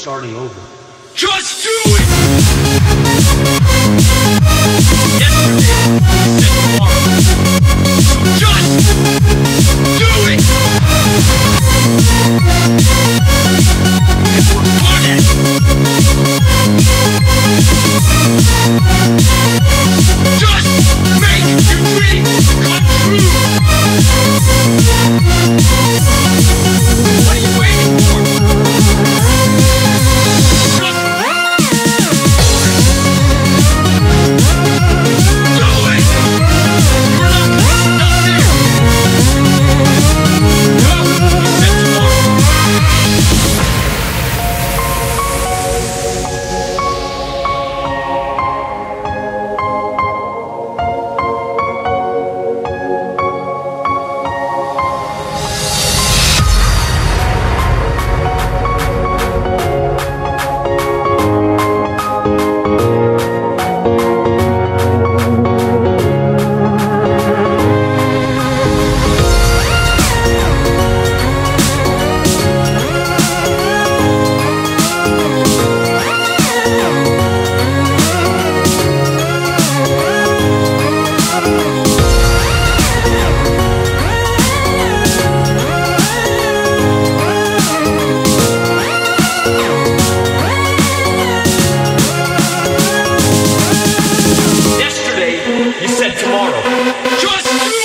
starting over. You said tomorrow. Just do